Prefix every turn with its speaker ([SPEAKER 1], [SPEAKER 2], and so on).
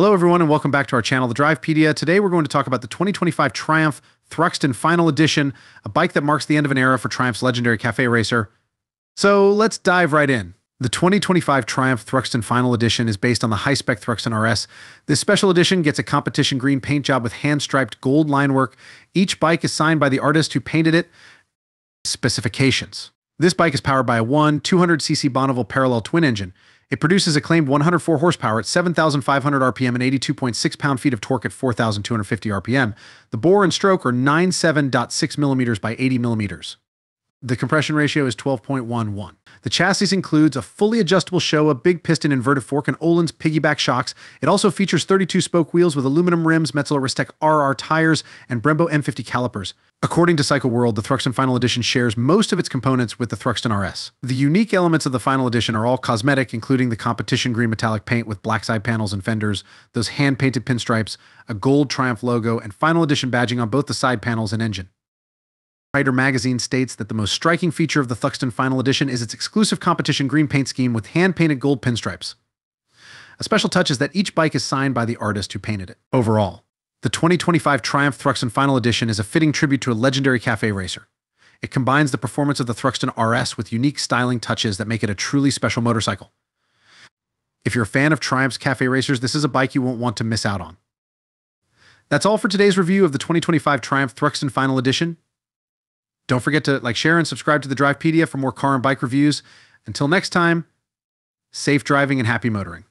[SPEAKER 1] Hello, everyone, and welcome back to our channel, The Drivepedia. Today, we're going to talk about the 2025 Triumph Thruxton Final Edition, a bike that marks the end of an era for Triumph's legendary cafe racer. So let's dive right in. The 2025 Triumph Thruxton Final Edition is based on the high-spec Thruxton RS. This special edition gets a competition green paint job with hand-striped gold line work. Each bike is signed by the artist who painted it. Specifications. This bike is powered by a 1 200cc Bonneville parallel twin engine. It produces a claimed 104 horsepower at 7,500 RPM and 82.6 pound-feet of torque at 4,250 RPM. The bore and stroke are 97.6 millimeters by 80 millimeters. The compression ratio is 12.11. The chassis includes a fully adjustable Showa big piston inverted fork and Öhlins piggyback shocks. It also features 32 spoke wheels with aluminum rims, Metzeler Racetec RR tires, and Brembo M50 calipers. According to Cycle World, the Thruxton Final Edition shares most of its components with the Thruxton RS. The unique elements of the Final Edition are all cosmetic, including the competition green metallic paint with black side panels and fenders, those hand-painted pinstripes, a gold Triumph logo, and Final Edition badging on both the side panels and engine. Rider magazine states that the most striking feature of the Thruxton Final Edition is its exclusive competition green paint scheme with hand-painted gold pinstripes. A special touch is that each bike is signed by the artist who painted it. Overall, the 2025 Triumph Thruxton Final Edition is a fitting tribute to a legendary cafe racer. It combines the performance of the Thruxton RS with unique styling touches that make it a truly special motorcycle. If you're a fan of Triumph's cafe racers, this is a bike you won't want to miss out on. That's all for today's review of the 2025 Triumph Thruxton Final Edition. Don't forget to like, share, and subscribe to the Drivepedia for more car and bike reviews. Until next time, safe driving and happy motoring.